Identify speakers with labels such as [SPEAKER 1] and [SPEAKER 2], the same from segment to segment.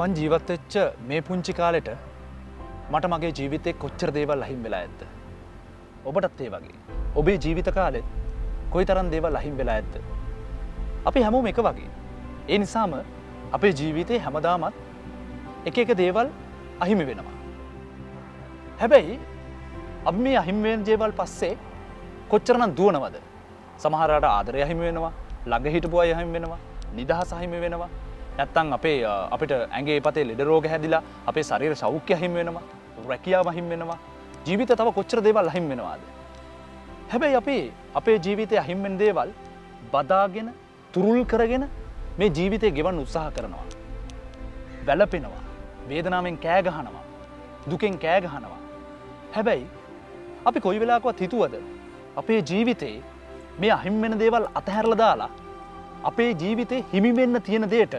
[SPEAKER 1] මං ජීවත්වෙච්ච මේ පුංචි කාලෙට මට මගේ ජීවිතය කොච්චර දේවල් අහිම් වෙලා ඇත්ද. ඔබටත් ඒ වගේ. ඔබේ ජීවිත කාලෙත් කොයි තරන් දේවල් අහිම් වෙලා ඇත්ද. අපි හැමෝම එක වගේ. ඒ නිසාම අපේ ජීවිතය හැමදාමත් එක එක දේවල් අහිමි වෙනවා. හැබැයි අප මේ අහිම්වෙන් ජේවල් පස්සේ කොච්චරනම් දුවනවද. සමහරට ආදරය අහිමි වෙනවා ළඟ හිටපු අය අහිමි වෙනවා නිදහස් අහිමි වෙනවා නැත්තං අපේ අපිට ඇගේ පතේ ලෙඩරෝග හැදිලා අපේ සරීර සෞඛ්‍ය හිම වෙනවා රැකියාව හිම වෙනවා ජීවිත තව කොච්චර දේවල් අහිම් වෙනවාද. හැබැයි අපේ අපේ ජීවිතය අහිම්මෙන් දේවල් බදාගෙන තුරුල් කරගෙන මේ ජීවිතය ගෙවන් උත්සාහ කරනවා. වැලපෙනවා වේදනාවෙන් කෑගහනවා දුකෙන් කෑගහනවා. හැබැයි අපි කොයි වෙලාකවත් හිතුවද අපේ ජීවිතයේ මේ අහිම්වෙන දේවල් අතහැරල දාලා අපේ ජීවිතේ හිමිවෙන්න තියෙන දේට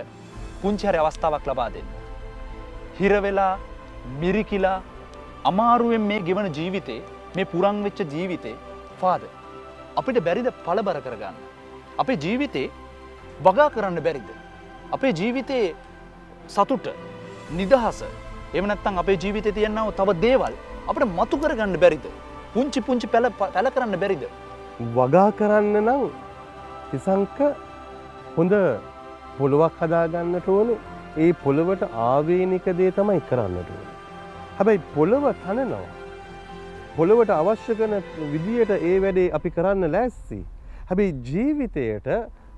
[SPEAKER 1] පුංචිහරි අවස්ථාවක් ලබා දෙන්න. හිරවෙලා මිරිකිලා අමාරුවෙන් මේ ගෙවන ජීවිතේ මේ පුරං වෙච්ච ජීවිතේ පාද අපිට බැරිද පලබර කරගන්න. අපේ ජීවිතේ වගා කරන්න බැරිද. අපේ ජීවිතයේ සතුට නිදහස එමනත්තන් අපේ ජීවිත තියෙන්නාව තව දේවල් අපට මතු කරගන්න බැරිද. පුංචි පුංචි පැල පැල කරන්න බැරිද.
[SPEAKER 2] වගා කරන්න නම් තිසංක හොඳ පොළොවක් හදාගන්නට ඕනේ ඒ පොළොවට ආවේනික දේ තමයි කරන්නට ඕන. හැබැයි පොළොව තනනවා. පොළොවට අවශ්‍ය කන විදියට ඒ වැඩේ අපි කරන්න ලැස්සි. හැබැයි ජීවිතයට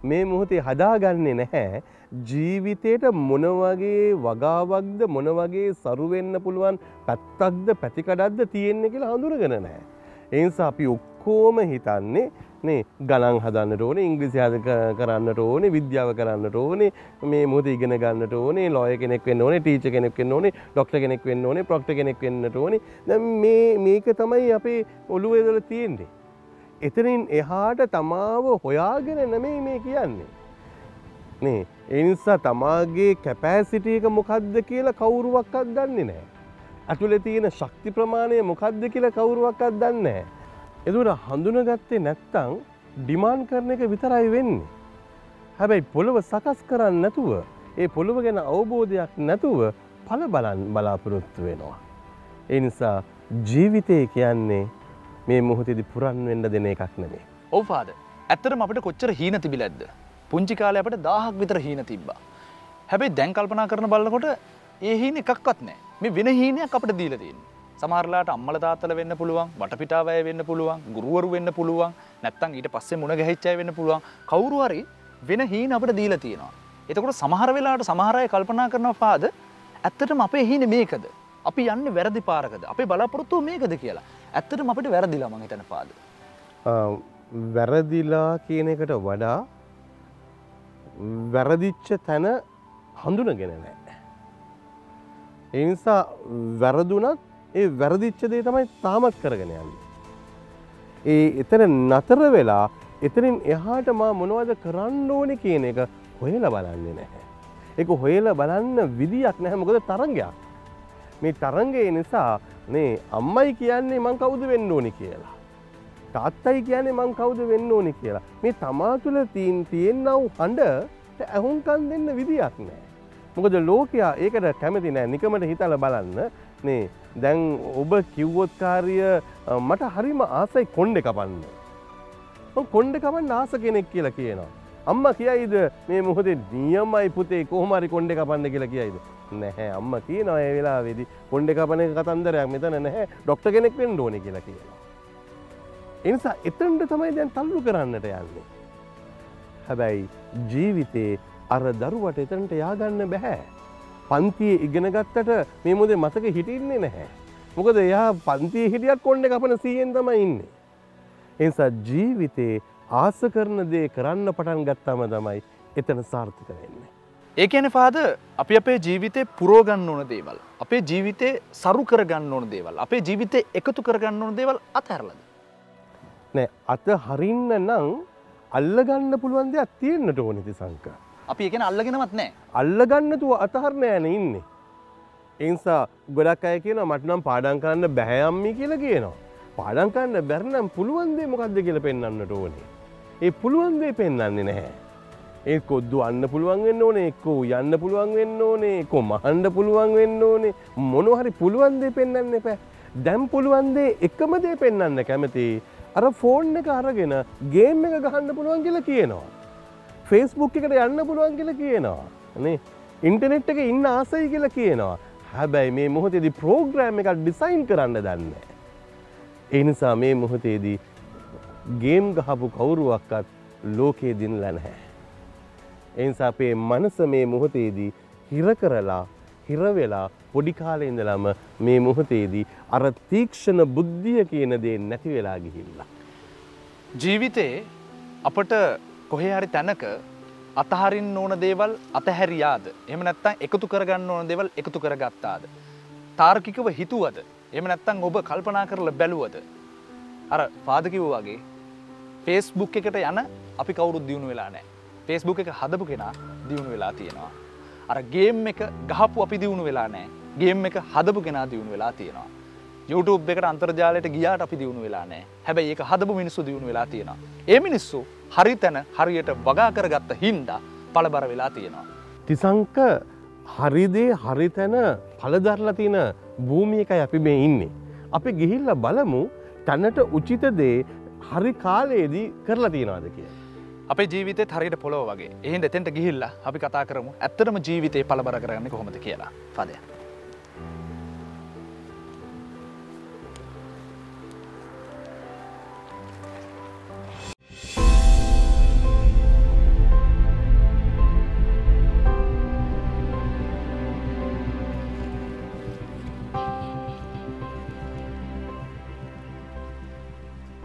[SPEAKER 2] මේ මුහොතේ හදාගන්නේ නැහැ. ජීවිතයට මොනවගේ වගාවක්ද මොනවගේ සරුවෙන්න පුළුවන් පැත්තක්ද පැතිකඩක්ද තියෙන්නේ කියලා හඳුරගෙන නෑ. එනිසා අපි ඔක්කෝම හිතන්නේ නේ ගණන් හදන්නට ඕනේ ඉංග්‍රීසි හද කරන්නට ඕනේ විද්‍යාව කරන්නට ඕනේ මේ මොහොත ඉගෙන ගන්නට ඕනේ ලෝය කෙනෙක් වෙන්න ඕනේ ටීචර් කෙනෙක් වෙන්න ඕනේ ડોක්ටර් කෙනෙක් වෙන්න ඕනේ ප්‍රොක්ටර් කෙනෙක් වෙන්නට ඕනේ. දැන් මේ මේක තමයි අපේ ඔළුවේ ඉඳලා තියෙන්නේ. එතනින් එහාට තමාව හොයාගෙන නෙමෙයි මේ කියන්නේ. නේ ඒ නිසා තමාගේ කැපෑසිටි එක මොකද්ද කියලා කවුරුවක්වත් දන්නේ නැහැ. ඇතුලේ තියෙන ශක්ති ප්‍රමාණය මොකද්ද කියලා කවුරුවක්වත් දන්නේ නැහැ. එතුට හඳුනගත්තේ නැත්තං ඩිමාන් කරන එක විතරයි වෙන්නේ. හැබැයි පොළොව සකස් කරන්න නැතුව ඒ පොළොව ගැන අවබෝධයක් නැතුව පල බලන් බලාපොරොත්තු වෙනවා. ඒ නිසා ජීවිතය කියන්නේ මේ මොහොතේදි පුරන් වෙන්න දෙන එකක් නෙමේ.
[SPEAKER 1] ඔව්පාද ඇත්තරම අපට කොච්චර හීන තිබිල ඇද්ද. පුංචි කාලය අපට දාහක් විතර හීන තිබ්බා. හැබැයි දැන් කල්පනා කරන බලකොට ඒ හීන එකක්වත් නෑ මේ වෙන හීනයක් අපට දීලතින්. සමහරලාට අම්මල තාත්තල වෙන්න පුළුවන් වටපිටාවය වෙන්න පුළුවන් ගුරුවරු වෙන්න පුළුවන් නැත්තං ඊට පස්සේ මුණ ගැහිච්චය වෙන්න පුළුවන් කවුරුහරි වෙන හීන අපට දීලා තියෙනවා. එතකොට සමහර වෙලාට සමහරය කල්පනා කරනවා පාද ඇත්තටම අපේ හීන මේකද. අපි යන්න වැරදි පාරකද අපේ බලාපොරොත්තුව මේකද කියලා. ඇත්තටම අපිට වැරදිලා මං හිතන පාද.
[SPEAKER 2] වැරදිලා කියන එකට වඩා වැරදිච්ච තැන හඳුනගෙන නෑ. එනිසා වැරදුනත් ඒ වැරදිච්ච දේ තමයි තාමත් කරගෙන යන්නේ. ඒ එතන නතර වෙලා එතනින් එහාට මා මොනවද කරන්න ඕනේ කියන එක හොයලා බලන්නේ නැහැ. ඒක හොයලා බලන්න විදියක් නැහැ මොකද තරංගයක්. මේ තරංගය නිසා මේ අම්මයි කියන්නේ මං කවුද වෙන්න ඕනි කියලා. තාත්තයි කියන්නේ මං කවුද වෙන්න ඕනි කියලා. මේ තමා තුළ තින් තියෙන්නව් හඬ ඇහුන්කන් දෙන්න විදියක් නෑ. මොකද ලෝකයා ඒකට කැමති නෑ නිකමට හිතල බලන්න නේ දැන් ඔබ කිව්වොත්කාරිය මට හරිම ආසයි කොන්්ඩ කපන්න. කොන්්ඩ කපන්න ආස කෙනෙක් කියලා කියනවා. අම්ම කියයිද මේ මොහොදේ නියමයි පුතේ කොහමරි කොන්්ඩ කපන්න කියලා කියයිද. නැහැ අම්ම කිය නොය වෙලා වෙදි කොන්්ඩ කපන කතන්දරයක් මෙතන නැහැ ඩොක්ට කෙනෙක් වෙන් ඕන කියලා කියලා. එනිසා එතන්ට තමයි දැන් තල්ලු කරන්නට යන්නේ. හැබැයි ජීවිතේ අර දරුවට එතන්ට යාගන්න බැහැ. පන්තිය ඉගෙන ගත්තට මේ මුදේ මතක හිටින්නේ නැහැ. මොකද එයා පන්තිය හිටියත් කොන්්ඩ කපන සීයෙන් තම ඉන්නේ. එනිසා ජීවිතේ ආස කරන දේ කරන්න පටන් ගත්තාම තමයි එතන සාර්ථක වෙන්නේ.
[SPEAKER 1] ඒ කියන පාද අපි අපේ ජීවිතේ පුරෝගන්න ඕන දේවල්. අපේ ජීවිතේ සරු කරගන්න ඕන දේවල්. අපේ ජීවිතේ එකතු කරගන්න ඕන දේවල් අතහැරලද.
[SPEAKER 2] නෑ අත හරින්න නම් අල්ලගන්න පුළුවන් දෙයක් තියෙන්න්නට ඕනිති සංකා.
[SPEAKER 1] අපි එකන අල්ලගෙනවත් නෑ
[SPEAKER 2] අල්ලගන්නතුව අතහරණ යන ඉන්නේ. එනිසා ගොඩක් අය කියන මටනම් පාඩංකන්න බැහැයම්මි කියලා කියනවා. පාඩංකන්න බැරනම් පුළුවන්දේ මොකක්ද කියල පෙන්න්නට ඕනේ. ඒ පුළුවන්දේ පෙන්න්නන්නේ නැහැ. ඒ කොද්දු අන්න පුළුවන් වෙන්න ඕනේ එක්කෝ යන්න පුළුවන් වෙන්න ඕනේ කො මහන්ඩ පුළුවන් වෙන්න ඕනේ මොනොහරි පුළුවන්දේ පෙන්න්න එපෑ දැම් පුළුවන්දේ එකම දේ පෙන්න්න කැමති අර ෆෝන් එක අරගෙන ගේම් එක ගහන්න පුළුවන් කියල කියනවා. ෆෙස්බුක් එකට යන්න පුළුවන් කියල කියනවා. නේ ඉන්ටනෙට් එක ඉන්න ආසයි කියලා කියනවා. හැබැයි මේ මොහොතේදී ප්‍රෝග්‍රෑම් එකක් ඩිසයින් කරන්න දන්න. ඒ නිසා මේ මොහොතේදී ගේම් ගහපු කවුරුවක්කත් ලෝකයේ දිනල නැහැ. එනිසා අපේ මනස මේ මොහොතේදී හිර කරලා හිරවෙලා පොඩිකාලේ ඉඳලම මේ මොහොතේදී අර තීක්ෂණ බුද්ධිය කියන දේ නැති වෙලා ගිහිල්ලා.
[SPEAKER 1] ජීවිතේ අපට කොහේ හරි තැනක අතහරින්න ඕන දේවල් අතහැරියාද එම නැත්තම් එකතු කරගන්න ඕන දේවල් එකතු කරගත්තාද. තාර්කිකව හිතුවද එම නැත්තං ඔබ කල්පනා කරලා බැලුවද. අර පාදකිව් වගේ ෆේස්බුක් එකට යන අපි කවුරුත් දියුණු වෙලා නෑ ෆේස්බුක් එක හදපු කෙනා දියුණු වෙලා තියෙනවා. අර ගේම් එක ගහපු අපි දියුණු වෙලා නෑ ගේම් එක හදපු කෙනා දියුණු වෙලා තියෙනවා. YouTube එකට අන්තර්ජාලයට ගියාට අපි දියුණු වෙලා නෑ හැබැයි ඒක හදපු මිනිස්සු දියුණු වෙලා තියෙනවා. ඒ මිනිස්සු හරි තැන හරියට වගා කරගත්ත හින්දා පලබර වෙලා තියෙනවා.
[SPEAKER 2] තිසංක හරිදේ හරි තැන පලදරලා තියෙන භූමියකයි අපි මේ ඉන්නේ. අපි ගිහිල්ල බලමු තැනට උචිතදේ හරි කාලයේදී කරලා තියෙනවාද කිය.
[SPEAKER 1] අපේ ජීවිතේ හරියට පොළොව වගේ එහෙන් එතෙන්ට ගිහිල්ලා අපි කතා කරමු ඇත්තටම ජීවිතේ පලබර කරන්න කොහොමද කියලා පදය.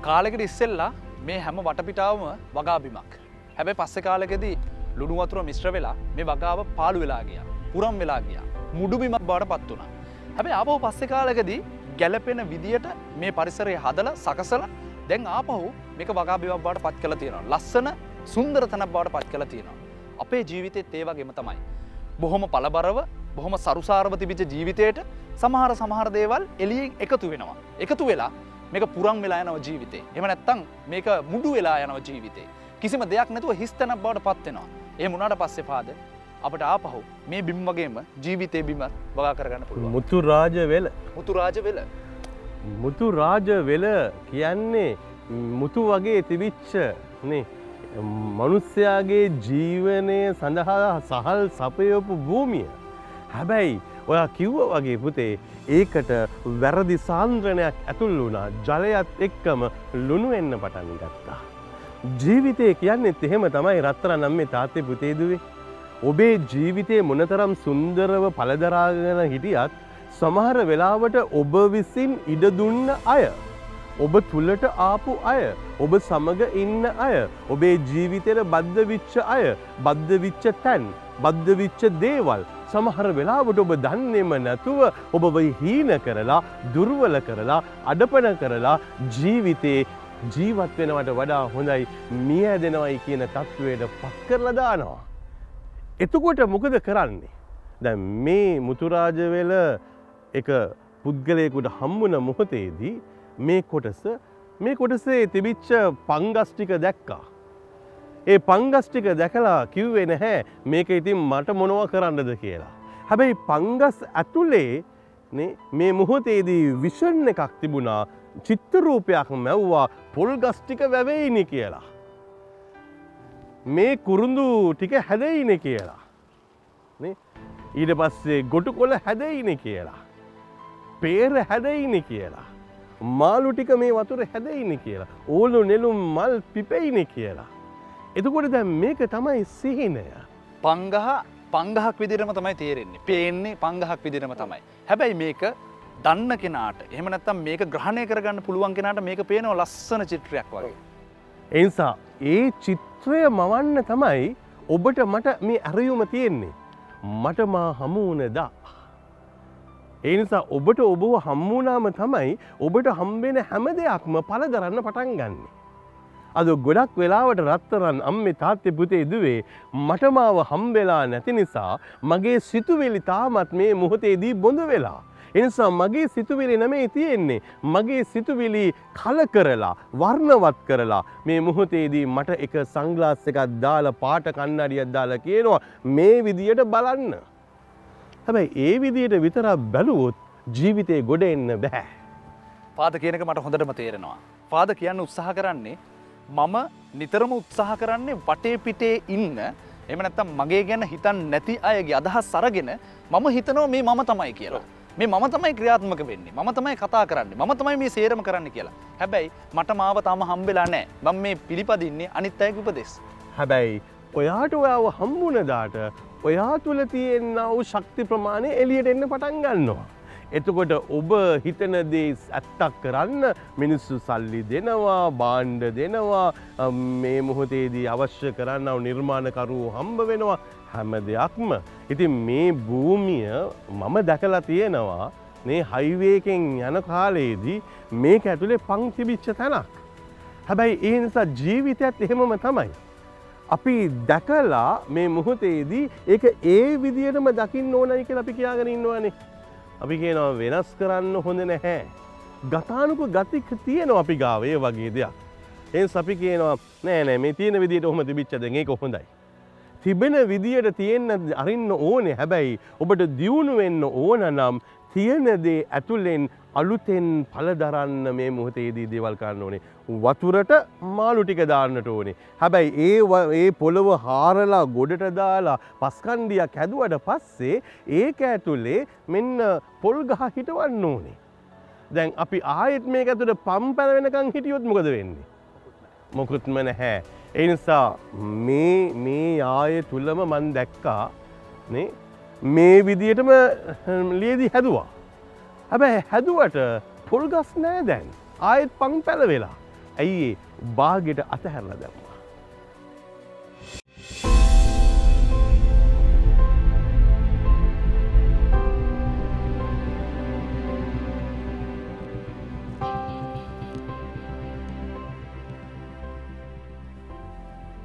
[SPEAKER 1] කාලෙකට ඉස්සෙල්ලා මේ හැම වටපිටාවම වගාබිමක් හැබැයි පස්සෙ කාලෙකෙදී ලුණු වතුර මිශ්‍ර වෙලා මේ වගාව පාලු වෙලා ගිය. පුරම් වෙලා ගිය. මුඩුබිමක් බාට පත් වුණා. හැබැයි ආපහු පස්සෙ කාලෙකදී ගැලපෙන විදියට මේ පරිසරය හදල සකසල දැන් ආපහු මේක වගාබිවක් බාට පත් කළ තියෙනවා. ලස්සන සුන්දර තැනක් බාට පත් කළ තියෙනවා. අපේ ජීවිතෙත් ඒ වගේම තමයි. බොහොම පලබරව බොහොම සරුසාරව තිබිච්ච ජීවිතයට සමහර සමහර දේවල් එලියෙන් එකතු වෙනවා. එකතු වෙලා මේක පුරන් වෙලා යනව ජීවිතේ. එම නැත්තං මේක මුඩු වෙලා යනව ජීවිතේ. කිසිම දෙයක් නැතුව හිස්තැනක් බවට පත්වෙනවා ඒ මුණට පස්සෙ පාද අපට ආපහු මේ බිම් වගේම ජීවිතය බිම වගා කරගන්න පුළුව
[SPEAKER 2] මුතු රාජ වෙල
[SPEAKER 1] මුතු රාජ වෙල
[SPEAKER 2] මුතු රාජ වෙල කියන්නේ මුතු වගේ තිබිච්ච නේ මනුස්්‍යයාගේ ජීවනය සඳහා සහල් සපයෝපු භූමිය. හැබැයි ඔයා කිව්ව වගේ පුතේ ඒකට වැරදි සාන්ද්‍රණයක් ඇතුල් වුණා ජලයත් එක්කම ලුණු එන්න පටන් ගත්තා. ජීවිතය කියන්නෙත් එහෙම තමයි රත්තර නම් මේ තාත්තේ පුතේදුවේ. ඔබේ ජීවිතය මොනතරම් සුන්දරව පලදරාගෙන හිටියත් සමහර වෙලාවට ඔබ විසින් ඉඩ දුන්න අය. ඔබ තුළට ආපු අය ඔබ සමග ඉන්න අය ඔබේ ජීවිතයට බද්ධ විච්ච අය බද්ධ විච්ච තැන් බද්ධ විච්ච දේවල් සමහර වෙලාවට ඔබ දන්නෙම නැතුව ඔබ හීන කරලා දුර්වල කරලා අඩපන කරලා ජීවිතේ ජීවත් වෙනවට වඩා හොඳයි මිය දෙනවයි කියන තත්ත්වයට පත් කරලා දානවා. එතකොට මොකද කරන්නේ. දැ මේ මුතුරාජවෙල එක පුද්ගලයකුට හම්බුන මොහොතේදී මේ කොටස මේ කොටසේ තිබිච්ච පංගස්ටික දැක්කා. ඒ පංගස්ටික දැකලා කිව්වේ නැහැ මේක ඉතින් මට මොනව කරන්නද කියලා. හැබැයි පංගස් ඇතුලේ මේ මුහොතේදී විෂන් එකක් තිබුණා චිත්තරූපයක් මැව්වා පොල් ගස්ටික වැවෙයිනි කියලා. මේ කුරුඳු ටික හැදයින කියලා. ඊට පස්සේ ගොටු කොල හැදයින කියලා. පේර හැදයින කියලා. මාලු ටික මේ වතුර හැදයින කියලා. ඕලු නෙලුම් මල් පිපෙයින කියලා. එතකොට දැ මේක තමයි සිහිනය.
[SPEAKER 1] පංගහ පංගහක් විදිරම තමයි තේරෙන්නේ පේන්නේ පංගහක් විදිරම තමයි. හැබැයි මේක දන්න කෙනාට එහමනත්තම් මේක ග්‍රහණය කරගන්න පුළුවන් කෙනාට මේක පේනව ලස්සන චිත්‍රයක් වගේ.
[SPEAKER 2] එනිසා ඒ චිත්‍රය මවන්න තමයි ඔබට මට මේ ඇරයුම තියෙන්නේ. මට මා හමුවනදා. ඒ නිසා ඔබට ඔබව හම්මුණාම තමයි ඔබට හම්බෙන හැම දෙයක්ම පල දරන්න පටන් ගන්නේ. අද ගොඩක් වෙලාවට රත්තරන් අම්මේ තාත්තෙ පුතේ දුවේ මටමාව හම්බෙලා නැති නිසා මගේ සිතුවෙලි තාමත් මේ මොහොතේදී බොඳ වෙලා. එනිසා මගේ සිතුවිලි නෙමේ තියෙන්නේ. මගේ සිතුවිලි කල කරලා වර්ණවත් කරලා මේ මොහොතේදී මට එක සංග්ලාස් එකක් දාලා පාට කන්නඩියක් දාලා කියනවා මේ විදියට බලන්න. හැබැයි ඒ විදියට විතරක් බැලුවොත් ජීවිතේ ගොඩ එන්න බෑ.
[SPEAKER 1] පාද කියනක මට හොඳටම තේරෙනවා. පාද කියන්න උත්සාහ කරන්නේ මම නිතරම උත්සාහ කරන්නේ වටේ පිටේ ඉන්න එම නැත්තම් මගේ ගැන හිතන් නැති අයගේ අදහස් සරගෙන මම හිතනව මේ මම තමයි කියලා. මේ මම තමයි ක්‍රියාත්මක වෙන්නේ මම තමයි කතා කරන්නේ මම තමයි මේ සේරම කරන්න කියලා. හැබැයි මට මාව තම හම්බෙලා නෑ මම මේ පිළිපදින්නේ අනිත් අයක උපදෙස්.
[SPEAKER 2] හැබැයි ඔයාට ඔයාව හම්බුනදාට ඔයා තුළ තියෙන්න්න වූ ශක්ති ප්‍රමාණය එලියට එන්න පටන් ගන්නවා. එතකොට ඔබ හිතනදේ ඇත්තක් කරන්න මිනිස්සු සල්ලි දෙනවා බාණ්ඩ දෙනවා මේ මොහොතේදී අවශ්‍ය කරන්න නිර්මාණකරු හම්බ වෙනවා හැම දෙයක්ම. ඉතින් මේ භූමිය මම දැකලා තියෙනවා මේ හයිවේකෙන් යන කාලයේදී මේක ඇතුළේ පංතිබිච්ච තැනක්. හැබැයි ඒ නිසා ජීවිතයත් එහෙමම තමයි. අපි දැකලා මේ මුහොතේදී ඒක ඒ විදියටම දකින්න ඕනයි කියලා අපි කියාගෙන ඉන්නවානේ. අපි කියනවා වෙනස් කරන්න හොඳ නැහැ. ගතානුක ගතික තියෙනවා අපි ගාවේ වගේ දෙයක්. ඒ අපි කියනවා නෑ නෑ මේ තියෙන විදිට ඔහොම තිබිච්චද ඒක හොඳයි. තිබෙන විදියට තියෙන්න අරින්න ඕනේ හැබැයි ඔබට දියුණු වෙන්න ඕන නම් තියෙනදේ ඇතුළෙන් අලුතෙන් පලදරන්න මේ මුහතේදී දේවල් කරන්න ඕනේ. වතුරට මාළු ටික දාන්නට ඕනේ. හැබැයි ඒ ඒ පොළොව හාරලා ගොඩට දාලා පස්කන්ඩියක් හැදුවට පස්සේ ඒක ඇතුළේ මෙන්න පොල් ගහ හිටවන්න ඕනේ. දැන් අපි ආයෙත් මේ ඇතුට පම් පැල වෙනකං හිටියොත් මොකද වෙන්නේ. මොකුත්ම නැහැ. එනිසා මේ මේ ආය තුළම මන් දැක්කා මේ විදියටම ලියදි හැදවා. හැබැ හැදුවට පොල්ගස් නෑ දැන් ආයෙත් පං පැල වෙලා ඇයි බාගෙට අතහැරල දැම්වා.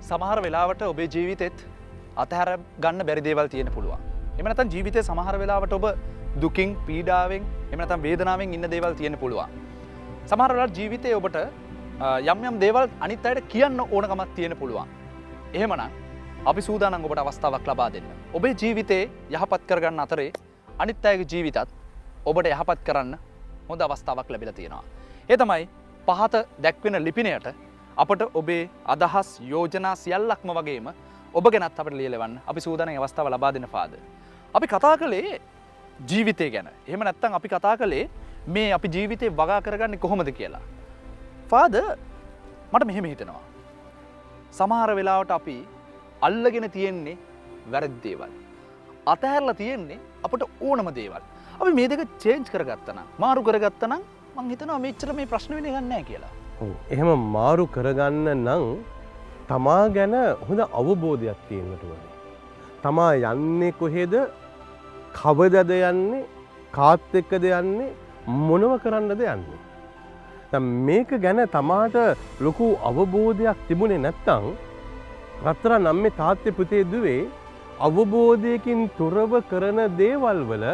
[SPEAKER 1] සමහර වෙලාවට ඔබේ ජීවිතෙත් අතහැර ගන්න බැරි දේවල් තියෙන පුළුවන්. එමනතන් ජීවිතය සමහර වෙලාවට ඔබ දුකින් පීඩාවෙන් එමනතම් වේදනාවෙන් ඉන්න දේවල් තියෙන පුළුවන්. සමහරලට ජීවිතය ඔබට යම් යම් දේවල් අනිත් අයට කියන්න ඕනකමත් තියෙන පුළුවන්. එහෙමනම් අපි සූදානන් ඔබට අවස්ථාවක් ලබා දෙන්න. ඔබේ ජීවිතේ යහපත් කරගන්න අතරේ අනිත් අයගේ ජීවිතත් ඔබට යහපත් කරන්න හොඳ අවස්ථාවක් ලැබිල තියෙනවා. ඒ තමයි පහත දැක්වෙන ලිපිනයට අපට ඔබේ අදහස් යෝජනා සියල්ලක්ම වගේම ඔබ ගැනත් අපට ලියලවන්න අපි සූදාන අවස්ථාව ලබා දෙන පාද. අපි කතා කළේ ජීවිතය ගැන එහම නැත්තන් අපි කතා කළේ මේ අපි ජීවිතය වගා කරගන්න කොහොමද කියලා. පාද මට මෙහෙම හිතෙනවා. සමහර වෙලාවට අපි අල්ලගෙන තියෙන්නේ වැරද්දේවල්. අතහැරලා තියෙන්නේ අපට ඕනම දේවල්. අපි මේ දෙක චේන්ජ් කරගත්තන මාරු කරගත්තනම් මං හිතනවා මෙච්චර මේ ප්‍රශ්න වෙන ගන්නෑ කියලා.
[SPEAKER 2] එහෙම මාරු කරගන්න නං තමා ගැන හොඳ අවබෝධයක් තියෙන්න්නට වනේ. තමා යන්නේ කොහෙද කවදද යන්නේ කාත් එක්කද යන්නේ මොනව කරන්නද යන්නේ. මේක ගැන තමාට ලොකු අවබෝධයක් තිබුණේ නැත්තං රත්තර නම් මේ තාත්්‍ය පුතේ දුවේ අවබෝධයකින් තොරව කරන දේවල් වල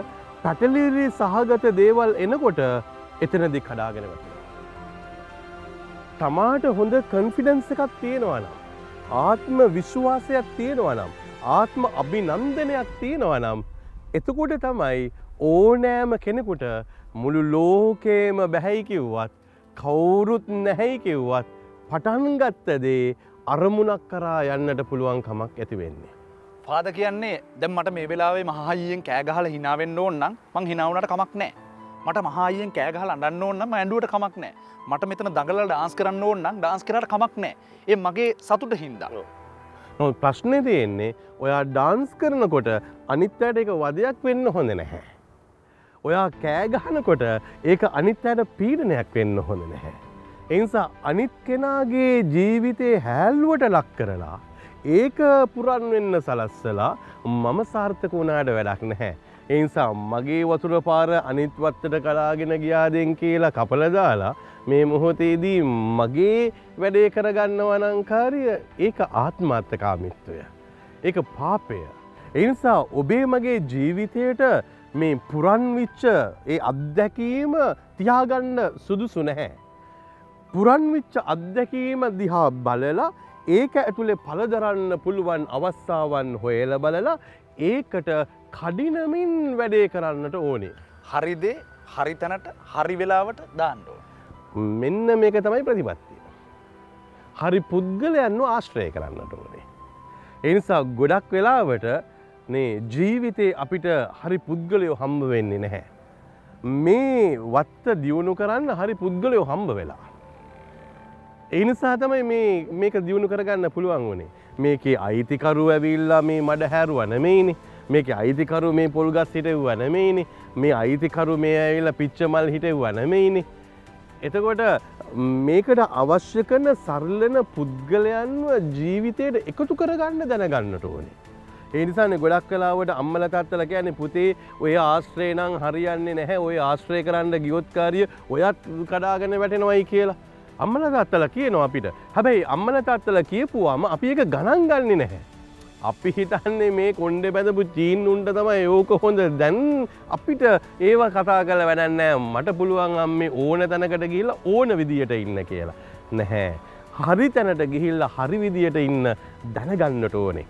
[SPEAKER 2] පැටලිරී සහගත දේවල් එනකොට එතනදි කඩාගෙනවට. තමාට හොඳ කන්ෆිඩන්ස එකක් තියෙනවා නම්. ආත්ම විශ්වාසයක් තියෙනවා නම්. ආත්ම අභි නන්දනයක් තියෙනවා නම් එතකොට තමයි ඕනෑම කෙනෙකුට මුළු ලෝකේම බැහැයි කිව්වත් කවුරුත් නැහැයි කිව්වත් පටන්ගත්තදේ අරමුණක් කරා යන්නට පුළුවන්කමක් ඇති වෙන්නේ.
[SPEAKER 1] පාද කියන්නේ දැම් මට මේ වෙලාවේ මහයියෙන් කෑගහල හිනාවෙන්න ඕන්නම් මං හිනාවනට කමක් නෑ මට මහයියෙන් කෑගහල අඩන්න ඕන්නම ඇඩුවට කමක් නෑ මට මෙතන දඟල ඩාන්ස් කරන්න ඕන්නම් ඩාන්ස් කරට කමක් නෑ ඒ මගේ සතුට හින්දා.
[SPEAKER 2] නො ප්‍රශ්නය තියෙන්නේ ඔයා ඩාන්ස් කරනකොට අනිත්තයට එක වදයක් වෙන්න හොඳ නැහැ. ඔයා කෑගහනකොට ඒක අනිත්තයට පීඩනයක් වෙන්න හොඳ නැහැ. එනිසා අනිත් කෙනාගේ ජීවිතය හැල්ලුවට ලක් කරලා ඒක පුරන් වෙන්න සලස්සලා මම සාර්ථක වුණාට වැඩක් නැහැ. එනිසා මගේ වතුර පාර අනිත්වත්තට කලාගෙන ගියාදෙන් කියලා කපලදාලා මේ මොහොතේදී මගේ වැඩේ කරගන්න වනංකාරිය ඒක ආත්මාර්ථකාමිත්වය. ඒක පාපය. එනිසා ඔබේ මගේ ජීවිතයට මේ පුරන්විච්ච ඒ අත්දැකීම තියාගන්න සුදුසු නැහැ. පුරන්විච්ච අත්දැකීම දිහා බලලා ඒක ඇතුළේ පලදරන්න පුළුවන් අවස්ථාවන් හොයල බලලා ඒකට කඩිනමින් වැඩේ කරන්නට ඕනේ.
[SPEAKER 1] හරිදේ හරිතැනට හරි වෙලාවට දාණ්ඩෝ.
[SPEAKER 2] මෙන්න මේක තමයි ප්‍රතිපත්තිය. හරි පුද්ගලයන්ව ආශ්‍රය කරන්නට ඕනේ. එනිසා ගොඩක් වෙලාවට නේ ජීවිතේ අපිට හරි පුද්ගලයෝ හම්බ වෙන්නේ නැහැ. මේ වත්ත දියුණු කරන්න හරි පුද්ගලයෝ හම්බ වෙලා. එනිසා තමයි මේ මේක දියුණු කරගන්න පුළුවන් වනේ මේකේ අයිතිකරු ඇවිල්ලා මේ මඩ හැරුව නෙමෙයිනි මේක අයිතිකරු මේ පොල්ගස් හිටව්ව නෙමෙයිනි මේ අයිතිකරු මේ ඇවිල්ලා පිච්චමල් හිටව්ව නෙමෙයිනි එතකොට මේකට අවශ්‍ය කරන සරලන පුද්ගලයන්ව ජීවිතයට එකතු කරගන්න දැනගන්නට ඕනේ. ඒනිසාන ගොඩක් කලාවට අම්මල තත්තල කියන්නේ පුතේ ඔය ආශ්‍රය නං හරියන්නේ නැහැ ඔය ආශ්‍රය කරන්න ගියොත්කාරිය ඔයත් කඩාගෙන වැටෙනවයි කියලා. අම්මල තත්තල කියනවා අපිට හැබැයි අම්මල තත්තල කියපුවාම අපි එක ගණන් ගන්නේ නැහැ. අපි හිතන්නේ මේ කොන්්ඩ බැඳපු චීන් උන්ට තමයි ඕක හොඳ දැන් අපිට ඒව කතා කල වැඩන්නෑ මට පුළුවන් අම්මේ ඕන තැනකට ගිල්ල ඕන විදියට ඉන්න කියලා. නැහැ. හරි තැනට ගිහිල්ල හරි විදියට ඉන්න දැනගන්නට ඕනේ.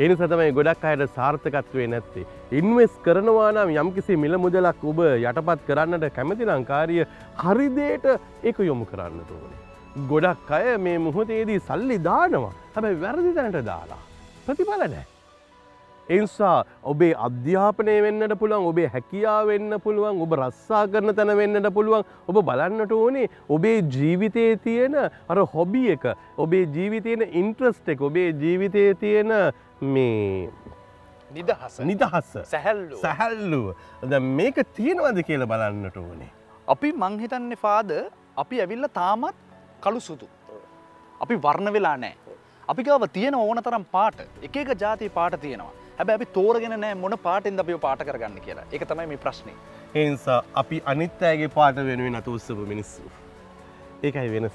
[SPEAKER 2] එනි සතමයි ගොඩක් අයට සාර්ථකත්වේ නැත්තේ. ඉන්වෙස් කරනවා නම් යම්කිසි මිල මුදලක් ඔබ යටපත් කරන්නට කැමති ලංකාරිය හරිදේට ඒක යොමු කරන්නට ඕනේ. ගොඩක් අය මේ මුහොතේදී සල්ලි දානවා හැබැයි වැරදි තැනට දාලා. ප්‍රතිඵල නෑ. එනිසා ඔබේ අධ්‍යාපනය වෙන්නට පුළුවන් ඔබේ හැකියාව වෙන්න පුළුවන් ඔබ රස්සා කරන තැන වෙන්නට පුළුවන් ඔබ බලන්නට ඕනේ ඔබේ ජීවිතයේ තියෙන අර හොබි එක ඔබේ ජීවිතයන ඉන්ට්‍රස්ට එක ඔබේ ජීවිතය තියෙන මේ
[SPEAKER 1] නිදහස
[SPEAKER 2] නිදහස්ස
[SPEAKER 1] සැහැල්ලු
[SPEAKER 2] සැහැල්ලුව ද මේක තියෙනවද කියල බලන්නට ඕනේ.
[SPEAKER 1] අපි මංහිතන්නේ පාද අපි ඇවිල්ල තාමත් කළු සුතු. අපි වර්ණ වෙලා නෑ. අපි ගාව තියෙන ඕන තරම් පාට එක එක ජාති පාට තියෙනවා හැබැ අපි තෝරගෙන නෑ මොන පාටෙන් අපිෝ පාට කරගන්න කියලා එක තමයි මේ ප්‍රශ්නය
[SPEAKER 2] එනිසා අපි අනිත් අයගේ පාට වෙනුවෙන් අත උත්සපු මිනිස්සු. ඒකයි වෙනස.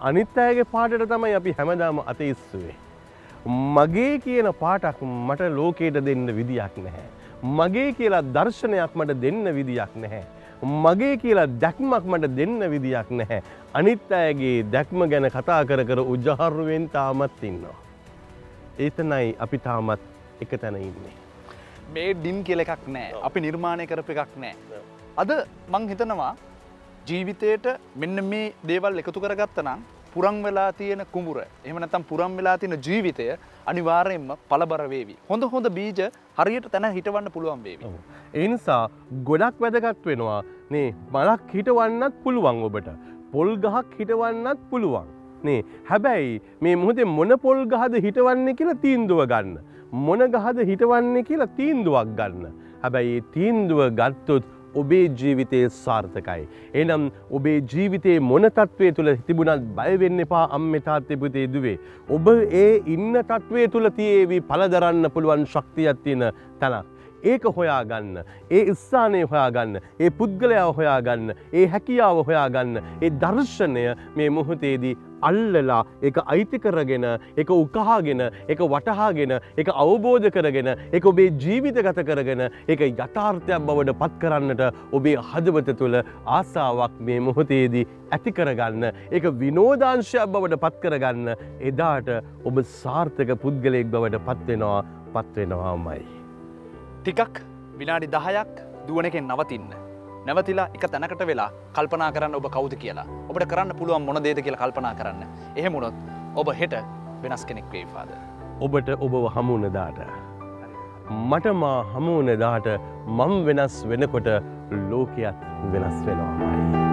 [SPEAKER 2] අනිත් අයගේ පාටට තමයි අපි හැමදාම අත ඉස්සුවේ. මගේ කියන පාටක් මට ලෝකයට දෙන්න විදියක් නැහැ. මගේ කියලා දර්ශනයක් මට දෙන්න විදියක් නැහැ. මගේ කියලා දැක්මක් මට දෙන්න විදියක් නැහැ. අනිත් අයගේ දැක්ම ගැන කතා කර කර උජහරුවෙන් තාමත් ඉන්නවා. ඒතනයි අපි තාමත් එක තැන ඉන්නේ.
[SPEAKER 1] මේ ඩින් කියල එකක් නෑ අපි නිර්මාණය කරප එකක් නෑ. අද මං හිතනවා ජීවිතයට මෙන්න මේ දේවල් එකතු කරගත්තනම් පුරං වෙලා තියෙන කුඹුර එහම නැතම් පුරම් වෙලා තියෙන ජීවිතය අනිවාරයෙන්ම පලබරවේවි. හොඳ හොඳ බීජ හරියට තැන හිටවන්න පුළුවන් වේවි.
[SPEAKER 2] එනිසා ගොඩක් වැදගත් වෙනවා නේ මලක් හිටවන්නත් පුළුවන් ඔබට. පොල් ගහක් හිටවන්නත් පුළුවන්. නේ හැබැයි මේ මුහදේ මොන පොල් ගහද හිටවන්නේ කියලා තීන්දුව ගන්න. මොන ගහද හිටවන්නේ කියලා තීන්දුවක් ගන්න. හැබැයි තීන්දුව ගත්තොත් ඔබේ ජීවිතයේ සාර්ථකයි. එනම් ඔබේ ජීවිතයේ මොන තත්ත්වය තුළ තිබුණත් බයවෙන්න එපා අම්ම තාත්තෙපුතේ දුවේ. ඔබ ඒ ඉන්න තත්ත්වය තුළ තියේවී පලදරන්න පුළුවන් ශක්තියක් තියෙන තැනක්. ඒක හොයාගන්න. ඒ ස්ථානය හොයාගන්න. ඒ පුද්ගලයාව හොයාගන්න. ඒ හැකියාව හොයාගන්න. ඒ දර්ශනය මේ මුහොතේදී අල්ලලා එක අයිති කරගෙන එක උකහාගෙන එක වටහාගෙන එක අවබෝධ කරගෙන එක ඔබේ ජීවිත ගත කරගෙන එක යථාර්ථයක් බවට පත් කරන්නට ඔබේ හදවත තුළ ආසාාවක් මේ මොහොතේදී ඇති කරගන්න එක විනෝධංශයක් බවට පත් කරගන්න එදාට ඔබ සාර්ථක පුද්ගලයෙක් බවට පත්වෙනවා පත්වෙනවාමයි.
[SPEAKER 1] ටිකක් විනාඩි දහයක් දුවන එකෙන් නවතින්න. නැවතිලා එක තැනකට වෙලා කල්පනා කරන්න ඔබ කවුද කියලා ඔබට කරන්න පුළුවන් මොන දේද කියලා කල්පනා කරන්න. එහෙමුණොත් ඔබ හෙට වෙනස් කෙනෙක් වේපාද.
[SPEAKER 2] ඔබට ඔබව හමුණදාට. මට මා හමුවනදාට මං වෙනස් වෙනකොට ලෝකයක් වෙනස් වෙනවාමයි.